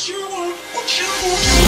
What you want, what you want.